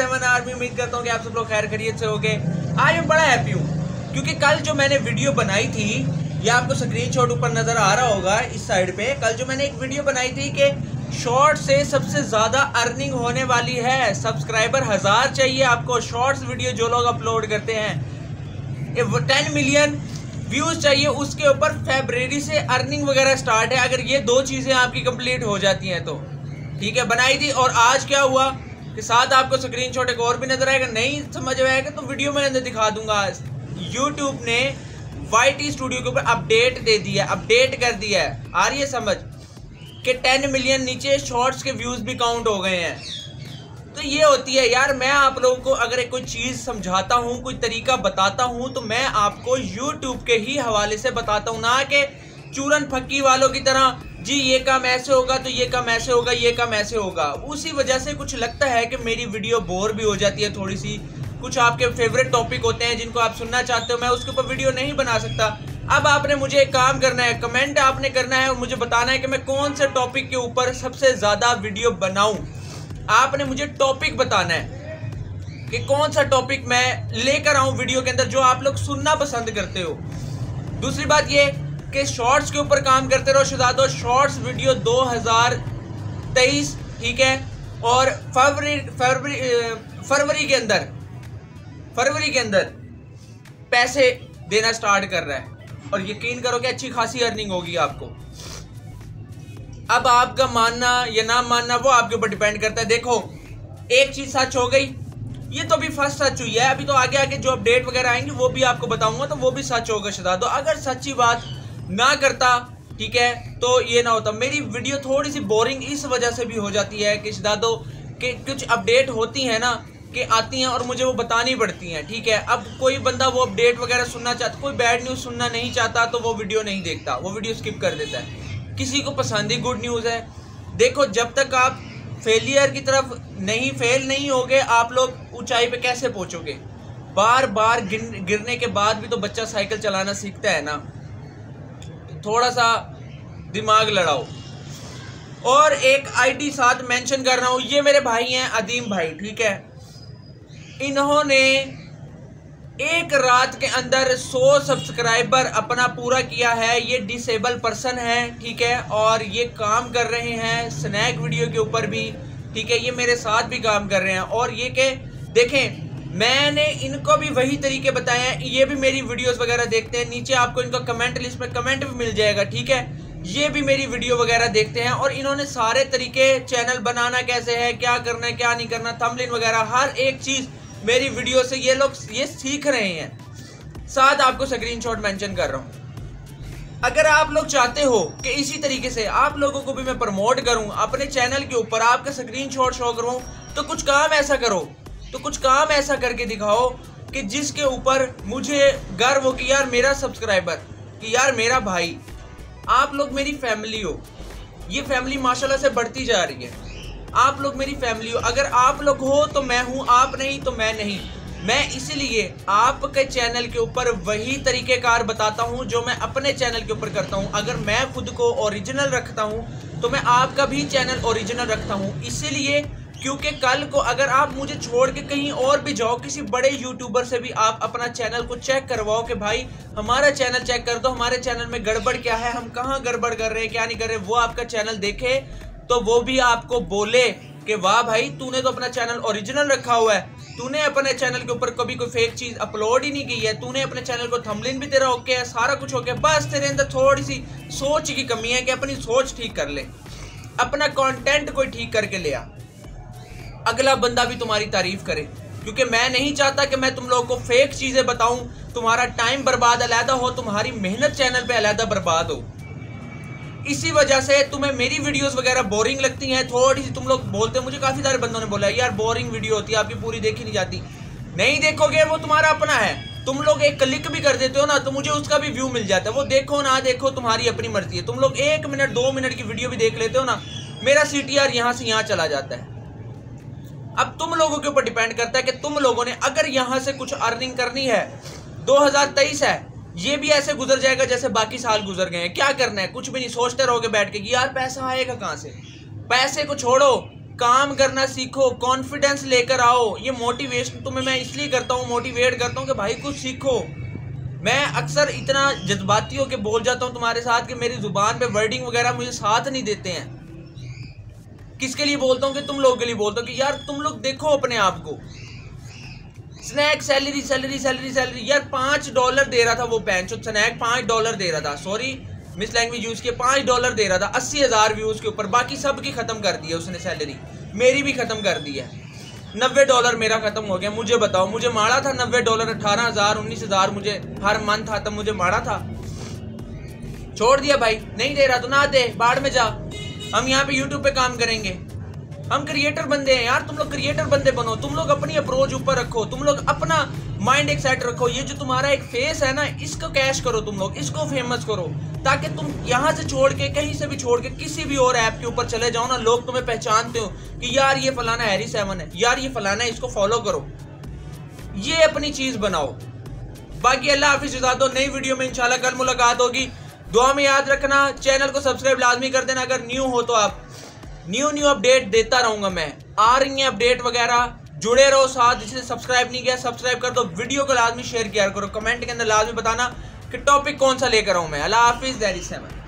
Seven army उम्मीद करता हूँ कि आप सब लोग खैर खरीद से होगे। आज मैं बड़ा हैप्पी हूँ, क्योंकि कल जो मैंने वीडियो बनाई थी ये आपको स्क्रीनशॉट ऊपर नज़र आ रहा होगा इस साइड पे। कल जो मैंने एक वीडियो बनाई थी कि शॉर्ट से सबसे ज़्यादा अर्निंग होने वाली है सब्सक्राइबर हज़ार चाहिए आपको। शॉर्ट्स वीडियो जो लोग अपलोड करते हैं टेन मिलियन व्यूज़ चाहिए, उसके ऊपर फेबररी से अर्निंग वगैरह स्टार्ट है। अगर ये दो चीज़ें आपकी कंप्लीट हो जाती हैं तो। ठीक है, बनाई थी और आज क्या हुआ? कि साथ आपको स्क्रीनशॉट एक और भी नज़र आएगा। नहीं समझ आएगा तो वीडियो में अंदर दिखा दूँगा। यूट्यूब ने वाई टी स्टूडियो के ऊपर अपडेट दे दिया अपडेट कर दिया है। आ रही है समझ? कि टेन मिलियन नीचे शॉर्ट्स के व्यूज़ भी काउंट हो गए हैं। तो ये होती है, यार मैं आप लोगों को अगर कोई चीज़ समझाता हूँ, कोई तरीका बताता हूँ तो मैं आपको यूट्यूब के ही हवाले से बताता हूँ, ना कि चूरन फक्की वालों की तरह जी, ये काम ऐसे होगा तो ये काम ऐसे होगा, ये काम ऐसे होगा। उसी वजह से कुछ लगता है कि मेरी वीडियो बोर भी हो जाती है थोड़ी सी कुछ आपके फेवरेट टॉपिक होते हैं जिनको आप सुनना चाहते हो, मैं उसके ऊपर वीडियो नहीं बना सकता। अब आपने मुझे एक काम करना है कमेंट आपने करना है और मुझे बताना है कि मैं कौन से टॉपिक के ऊपर सबसे ज़्यादा वीडियो बनाऊँ। आपने मुझे टॉपिक बताना है कि कौन सा टॉपिक मैं लेकर आऊँ वीडियो के अंदर जो आप लोग सुनना पसंद करते हो। दूसरी बात ये कि शॉर्ट्स के ऊपर काम करते रहो शुजादो शॉर्ट्स वीडियो 2023 ठीक है? और फरवरी फरवरी फरवरी के अंदर, फरवरी के अंदर पैसे देना स्टार्ट कर रहा है। और यकीन करो कि अच्छी खासी अर्निंग होगी आपको। अब आपका मानना या ना मानना, वो आपके ऊपर डिपेंड करता है। देखो, एक चीज़ सच हो गई, ये तो अभी फ़र्स्ट सच हुई है। अभी तो आगे आगे जो अपडेट वगैरह आएँगे, वो भी आपको बताऊँगा तो वो भी सच होगा शदा तो अगर सच्ची बात ना करता ठीक है? तो ये ना होता। मेरी वीडियो थोड़ी सी बोरिंग इस वजह से भी हो जाती है कि शदादो कि कुछ अपडेट होती है ना कि आती हैं और मुझे वो बतानी पड़ती हैं ठीक है? अब कोई बंदा वो अपडेट वगैरह सुनना चाहता कोई बैड न्यूज़ सुनना नहीं चाहता तो वो वीडियो नहीं देखता। वो वीडियो स्किप कर देता है। किसी को पसंद ही गुड न्यूज़ है। देखो जब तक आप फेलियर की तरफ़ नहीं फेल नहीं होगे आप लोग ऊंचाई पे कैसे पहुंचोगे? बार बार गिर, गिरने के बाद भी तो बच्चा साइकिल चलाना सीखता है ना। थोड़ा सा दिमाग लड़ाओ। और एक आईडी साथ मेंशन कर रहा हूँ। ये मेरे भाई हैं, अदीम भाई, ठीक है? इन्होंने एक रात के अंदर 100 सब्सक्राइबर अपना पूरा किया है। ये डिसेबल पर्सन है, ठीक है? और ये काम कर रहे हैं स्नैक वीडियो के ऊपर भी, ठीक है? ये मेरे साथ भी काम कर रहे हैं। और ये के, देखें मैंने इनको भी वही तरीके बताए हैं। ये भी मेरी वीडियोस वगैरह देखते हैं। नीचे आपको इनका कमेंट लिस्ट में कमेंट भी मिल जाएगा, ठीक है? ये भी मेरी वीडियो वगैरह देखते हैं और इन्होंने सारे तरीके चैनल बनाना कैसे है, क्या करना है, क्या नहीं करना थमलिन वगैरह, हर एक चीज़ मेरी वीडियो से ये लोग ये सीख रहे हैं। साथ आपको स्क्रीनशॉट मेंशन कर रहा हूँ। अगर आप लोग चाहते हो कि इसी तरीके से आप लोगों को भी मैं प्रमोट करूँ, अपने चैनल के ऊपर आपका स्क्रीनशॉट शो करूँ तो कुछ काम ऐसा करो। तो कुछ काम ऐसा करके दिखाओ कि जिसके ऊपर मुझे गर्व हो कि यार मेरा सब्सक्राइबर कि यार मेरा भाई, आप लोग मेरी फैमिली हो। ये फैमिली माशाल्लाह से बढ़ती जा रही है। आप लोग मेरी फैमिली हो। अगर आप लोग हो तो मैं हूँ, आप नहीं तो मैं नहीं। मैं इसीलिए आपके चैनल के ऊपर वही तरीकेकार बताता हूँ जो मैं अपने चैनल के ऊपर करता हूँ। अगर मैं खुद को ओरिजिनल रखता हूँ तो मैं आपका भी चैनल ओरिजिनल रखता हूँ। इसीलिए क्योंकि कल को अगर आप मुझे छोड़ के कहीं और भी जाओ, किसी बड़े यूट्यूबर से भी आप अपना चैनल को चेक करवाओ कि भाई, हमारा चैनल चेक कर दो, हमारे चैनल में गड़बड़ क्या है, हम कहाँ गड़बड़ कर रहे हैं, क्या नहीं कर रहे, वो आपका चैनल देखे तो वो भी आपको बोले कि वाह भाई, तूने तो अपना चैनल ओरिजिनल रखा हुआ है। तूने अपने चैनल के ऊपर कभी कोई फेक चीज़ अपलोड ही नहीं की है, तूने अपने चैनल को थमलिन भी तेरा ओके है, सारा कुछ ओके बस तेरे अंदर थोड़ी सी सोच की कमी है कि अपनी सोच ठीक कर ले, अपना कंटेंट कोई ठीक करके ले आ। अगला बंदा भी तुम्हारी तारीफ़ करे। क्योंकि मैं नहीं चाहता कि मैं तुम लोगों को फेक चीज़ें बताऊँ। तुम्हारा टाइम बर्बाद, अलहदा हो, तुम्हारी मेहनत चैनल पे अलहदा बर्बाद हो। इसी वजह से तुम्हें मेरी वीडियोस वगैरह बोरिंग लगती हैं। थोड़ी सी तुम लोग बोलते हो। मुझे काफ़ी सारे बंदों ने बोला, यार बोरिंग वीडियो होती है, आपकी पूरी देखी नहीं जाती। नहीं देखोगे, वो तुम्हारा अपना है। तुम लोग एक क्लिक भी कर देते हो ना तो मुझे उसका भी व्यू मिल जाता है। वो देखो ना, देखो, तुम्हारी अपनी मर्ज़ी है। तुम लोग एक मिनट, दो मिनट की वीडियो भी देख लेते हो ना, मेरा सी टी यहाँ से यहाँ चला जाता है। अब तुम लोगों के ऊपर डिपेंड करता है कि तुम लोगों ने अगर यहाँ से कुछ अर्निंग करनी है 2023 है, ये भी ऐसे गुजर जाएगा जैसे बाकी साल गुजर गए हैं। क्या करना है? कुछ भी नहीं, सोचते रहोगे बैठ के यार पैसा आएगा कहाँ से? पैसे को छोड़ो, काम करना सीखो कॉन्फिडेंस लेकर आओ। ये मोटिवेशन तुम्हें मैं इसलिए करता हूँ मोटिवेट करता हूँ कि भाई कुछ सीखो। मैं अक्सर इतना जज्बाती होकर बोल जाता हूँ तुम्हारे साथ कि मेरी ज़ुबान पे वर्डिंग वगैरह मुझे साथ नहीं देते हैं। किसके लिए बोलता हूँ कि तुम लोगों के लिए बोलता हूँ कि यार तुम लोग देखो अपने आप को। Snack salary salary salary salary. यार पाँच डॉलर दे रहा था वो पैंच स्नैक पाँच डॉलर दे रहा था। सॉरी मिस लैंग्वेज यूज़ किया पाँच डॉलर दे रहा था। अस्सी हज़ार व्यूज़ के ऊपर, बाकी सब की खत्म कर दी है उसने सैलरी मेरी भी खत्म कर दी है। नब्बे डॉलर मेरा खत्म हो गया। मुझे बताओ, मुझे माड़ा था नब्बे डॉलर, अठारह हज़ार, उन्नीस हज़ार? मुझे हर मंथ आता, मुझे माड़ा था? छोड़ दिया भाई, नहीं दे रहा तो ना दे बाढ़ में जा। हम यहाँ पे यूट्यूब पे काम करेंगे। हम क्रिएटर बंदे हैं यार, तुम लोग क्रिएटर बंदे बनो। तुम लोग अपनी अप्रोच ऊपर रखो। तुम लोग अपना माइंड एक सेट रखो। ये जो तुम्हारा एक फेस है ना, इसको कैश करो तुम लोग, इसको फ़ेमस करो। ताकि तुम यहाँ से छोड़ के, कहीं से भी छोड़ के, किसी भी और ऐप के ऊपर चले जाओ ना, लोग तुम्हें पहचानते हो कि यार ये फलाना हैरी सेवन है, यार ये फलाना है, इसको फॉलो करो। ये अपनी चीज़ बनाओ। बाकी अल्लाह हाफिज नई वीडियो में इंशाल्लाह कल मुलाकात होगी। दुआ में याद रखना, चैनल को सब्सक्राइब लाजमी कर देना। अगर न्यू हो तो आप न्यू न्यू अपडेट देता रहूँगा मैं। आ रही है अपडेट वगैरह। जुड़े रहो साथ जिसने सब्सक्राइब नहीं किया सब्सक्राइब कर दो। वीडियो को लाजमी शेयर किया करो। कमेंट के अंदर लाजमी बताना कि टॉपिक कौन सा लेकर आऊँ मैं। अला हाफिज दैरी सेवन